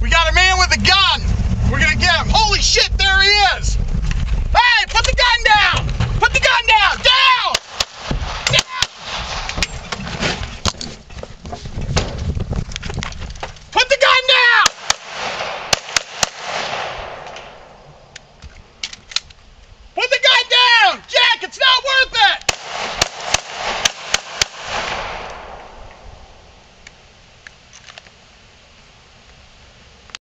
We got a man with a gun.